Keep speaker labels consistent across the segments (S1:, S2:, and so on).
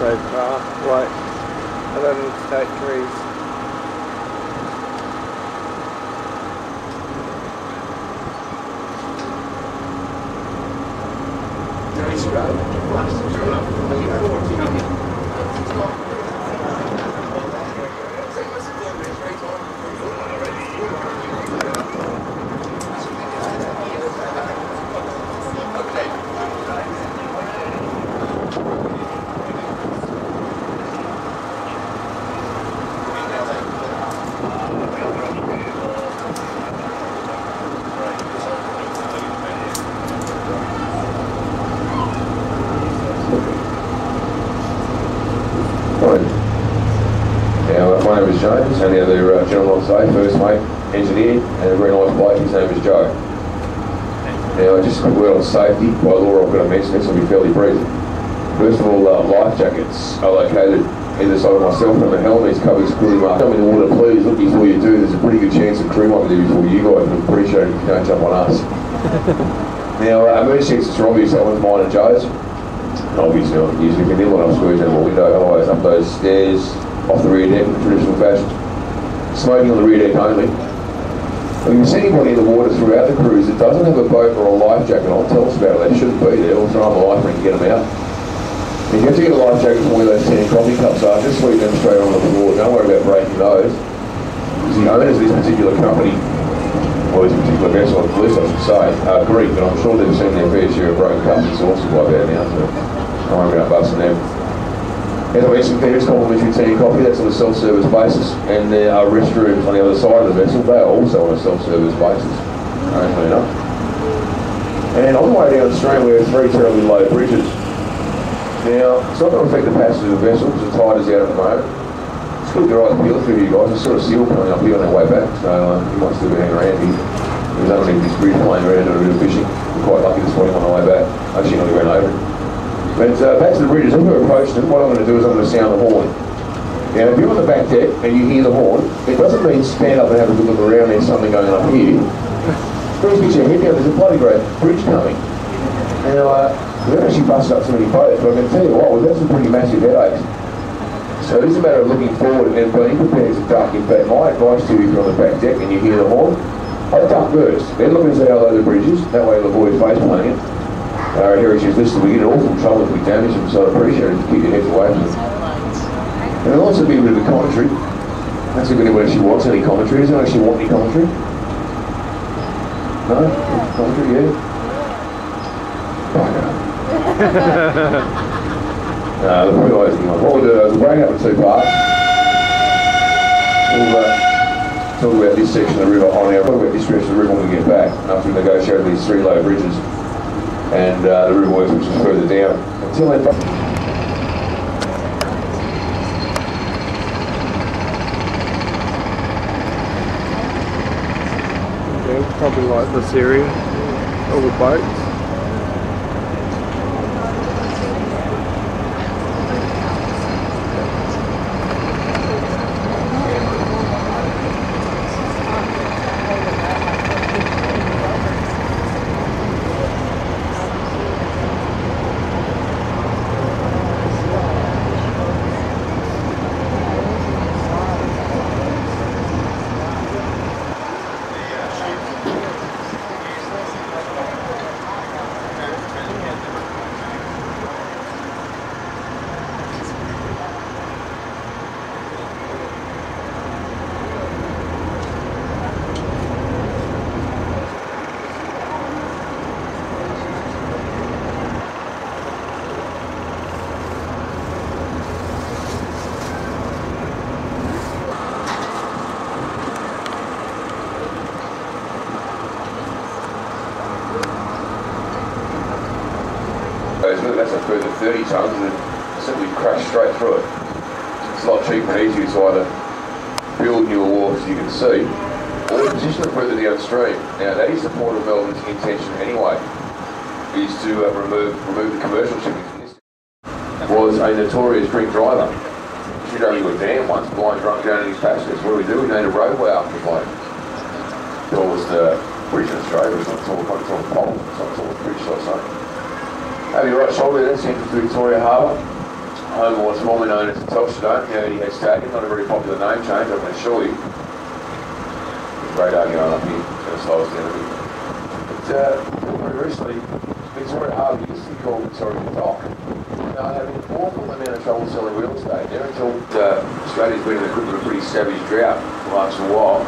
S1: now and then say, ah, wait, I don't need to take trees.
S2: Fine. My is James, and the other uh, gentleman on stage, first mate, engineer, and a very nice bloke, his name is Joe. Now, just a quick word on safety. By law, I've got to mention this, will be fairly brief. First of all, uh, life jackets are located either side of myself and the helmet. These covers clearly marked. Come in the water, please, look before you do. There's a pretty good chance the crew might be there before you guys, and appreciate it if you don't jump on us. now, uh, emergency exits are obvious, that one's mine and Joe's. Obviously, I'm using a nil when I'm squeezing out the window, otherwise up those stairs, off the rear deck traditional fashion. Smoking on the rear deck only. If you see anybody in the water throughout the cruise that doesn't have a boat or a life jacket on, tell us about it. They shouldn't be there. We'll throw them a life ring and get them out. If you have to get a life jacket from where those 10 coffee cups are, just sweep them straight on the floor. Don't worry about breaking those. Because the owners of this particular company, or this particular vessel, at least I should say, are Greek, and I'm sure they've seen their fair share of broken cups and saucers by about now, so don't worry about busting them. As I is complimentary tea and coffee, that's on a self-service basis, and there are restrooms on the other side of the vessel, they are also on a self-service basis, strangely enough. And on the way downstream, we have three terribly low bridges. Now, it's not going to affect the passage of the vessel because the tide is out at the moment. It's good to right peel through you guys. There's sort of seal coming up here on our way back, so um, you might still be hanging around here. There's underneath this bridge playing around doing a bit of fishing. Quite lucky this morning on the way back. Actually, not went over. But uh, back to the bridges, as we approach them, what I'm going to do is I'm going to sound the horn. Now, if you're on the back deck and you hear the horn, it doesn't mean stand up and have a good look around, and there's something going on up here. First get your head down, there's a bloody great bridge coming. Now, uh, we haven't actually busted up so many boats, but I can tell you what, we've had some pretty massive headaches. So it is a matter of looking forward and then being prepared to duck. In fact, my advice to you if you're on the back deck and you hear the horn, I duck first. Then look and see how low the bridge is. That way you'll avoid face planting it. Our heritage list, we get in awful trouble if we damage them, so I appreciate it to keep your heads away. And there'll also be a bit of a commentary. That's if anyone actually wants any commentary. Does anyone actually want any commentary? No? Commentary, yeah? Right, uh, the point I was thinking of, what we'll do is we'll break up in two parts. We'll uh, talk about this section of the river on our, talk about this stretch of the river when we get back, after we negotiate these three low bridges and uh, the river is further down. Until then,
S1: probably like this area, all the boats.
S2: It's a lot cheaper and easier to either build newer wharves, as you can see, or position them further downstream. Now, that is the Port of Melbourne's intention anyway, is to uh, remove, remove the commercial shipping. This was a notorious drink driver. Should only a dam once, blind drunk down in his passengers. What do we do? We made a roadway after the bloke. Tallest uh, bridge in Australia. It's not tall, probably tall pole. It's not tall bridge, so I say. Have your right shoulder there, central to Victoria Harbour. Home of what's formerly known as Telstra Now he has taken, not a very popular name change, I can assure you. Radar going up here, it's going to slow us down a bit. But uh, very recently, Victoria Harbour used to be called Victoria Dock. Now, I had an awful amount of trouble selling real estate there until uh, Australia's been in the grip of a pretty savage drought for the last while.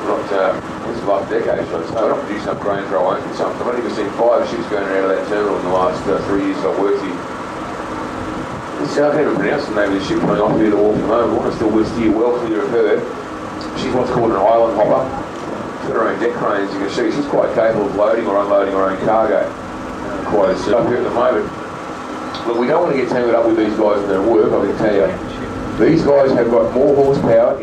S2: We're not, uh, is the last decade, so it's, not producing enough grain for our own consumption. I've only seen five ships going out of that terminal in the last uh, three years I've worked here. This, I can't even pronounce the name of the ship coming off here to from home. The one I still steer well clear of her. She's what's called an island hopper. She's got her own deck cranes, you can see. She's quite capable of loading or unloading her own cargo. Uh, quite as up here at the moment. Look, we don't want to get tangled up with these guys and their work, I can tell you. These guys have got more horsepower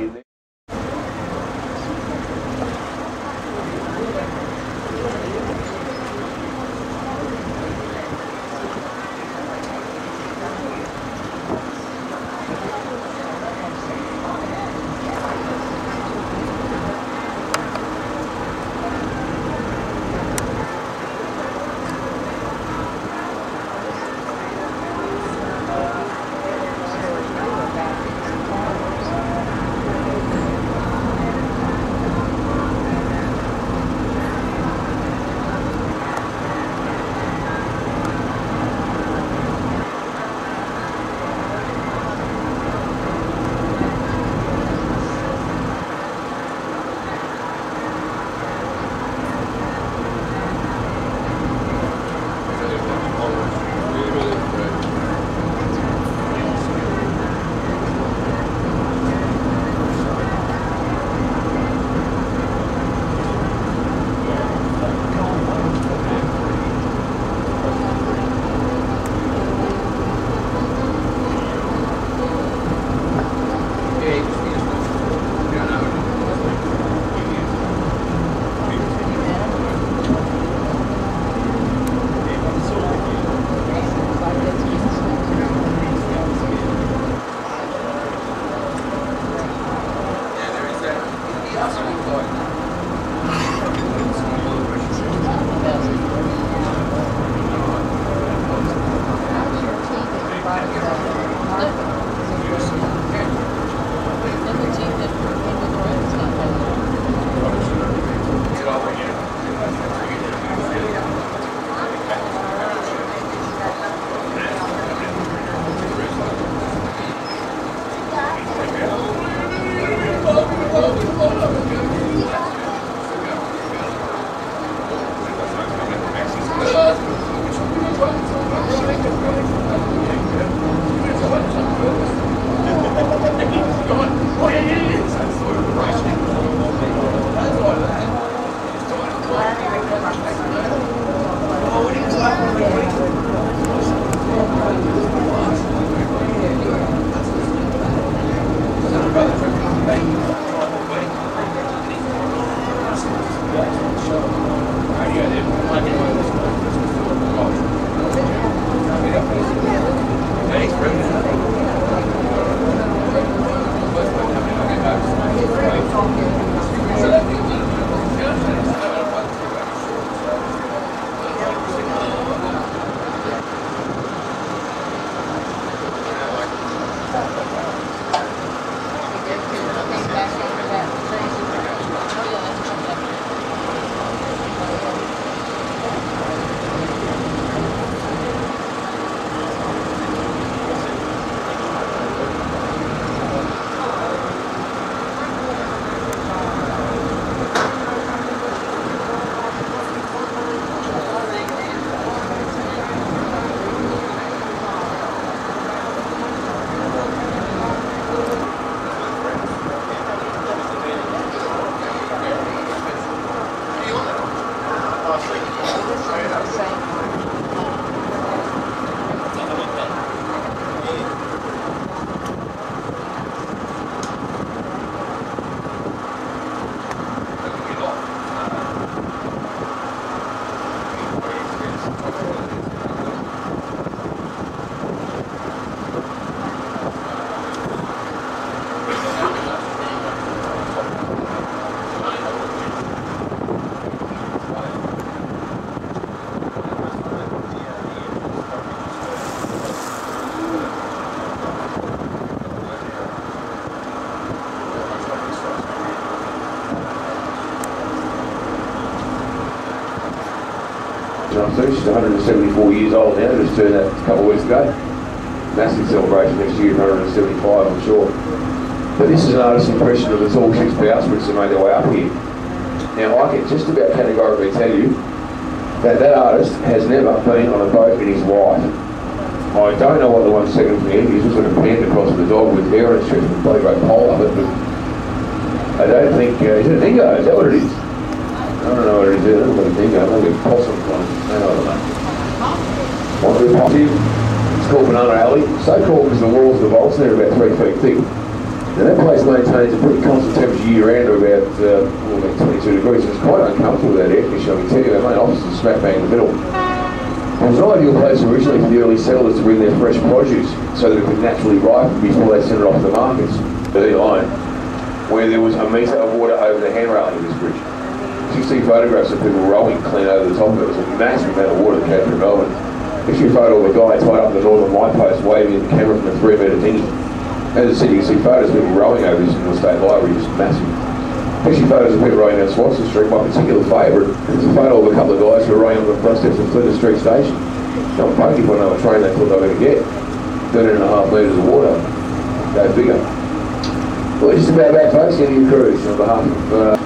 S2: In their enough to. She's 174 years old now, just turned that a couple of weeks ago. Massive celebration next year, 175, I'm sure. But this is an artist's impression of the tall six bowsprits that made their way up here. Now, I can just about categorically tell you that that artist has never been on a boat in his life. I don't know what the one second from the end is. Looks like a panda across the dog with hair and stretch with a bloody great pole up it, but I don't think, uh, is it a dingo? Is that what it is? I don't know what it is. I don't know what a dingo, maybe a possum kind of, I know. One of the positive, it's called Banana Alley. So called because the walls of the vaults there are about three feet thick. Now that place maintains a pretty constant temperature year round of about, uh, well, about 22 degrees. It's quite uncomfortable without air conditioning, I can tell you. Our main office is smack bang in the middle. It was an ideal place originally for the early settlers to bring their fresh produce so that it could naturally ripen before they sent it off to the markets. Early line, where there was a metre of water over the handrail of this bridge. You see photographs of people rowing clean over the top of it. It was a massive amount of water that came through Melbourne. Picture a photo of a guy tied up in the northern light post waving the camera from a three metre dinghy. As I said, you can see photos of people rowing over this in the state library, just massive. Picture photos of people rowing down Swanston Street, my particular favourite. There's a photo of a couple of guys who are rowing on the front steps of Flinders Street Station. Not buggy for another train they thought they were going to get. 13 and a half metres of water. Go bigger. Well, just about that, folks. End of on behalf of. Uh,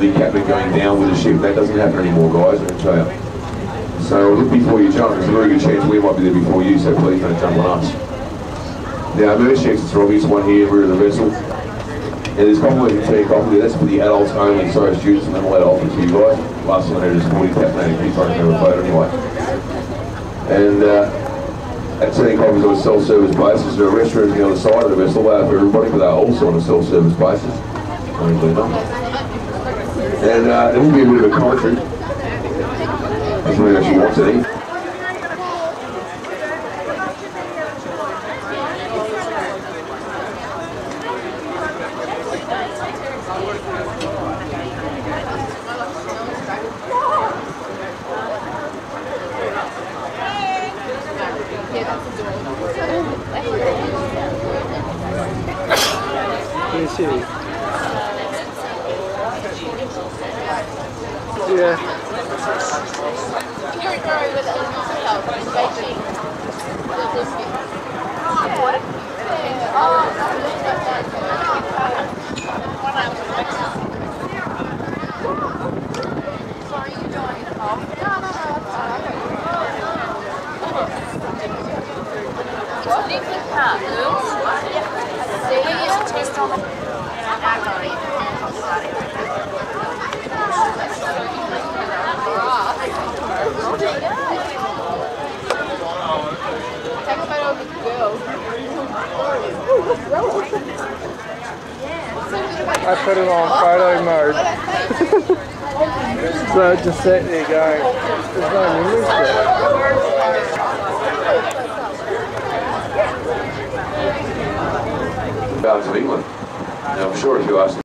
S2: the captain going down with the ship. That doesn't happen anymore, guys, I can tell you. So look before you jump. There's a very good chance we might be there before you, so please don't jump on us. Now, emergency exits are obvious, one here, rear of the vessel. And there's tea and coffee. That's for the adults only, sorry students, and then we'll let off to you guys. Last one is 40 captain, keep trying to remember photo anyway. And uh, at tea and coffee is on a self-service basis. There are restrooms on the other side of the vessel, they are for everybody, but they're also on a self-service basis. Enough. And uh, will be a bit of a commentary. That's what we actually want
S1: Yeah.
S3: Here with. Sorry, you doing it all? No, no, no, it's fine. Leave the car, Lou. See, we used to test on the... Take a photo of the girls.
S1: I put it on photo mode. so it just sat there going, there's no memories there.
S2: Bounds of England. And I'm sure if you ask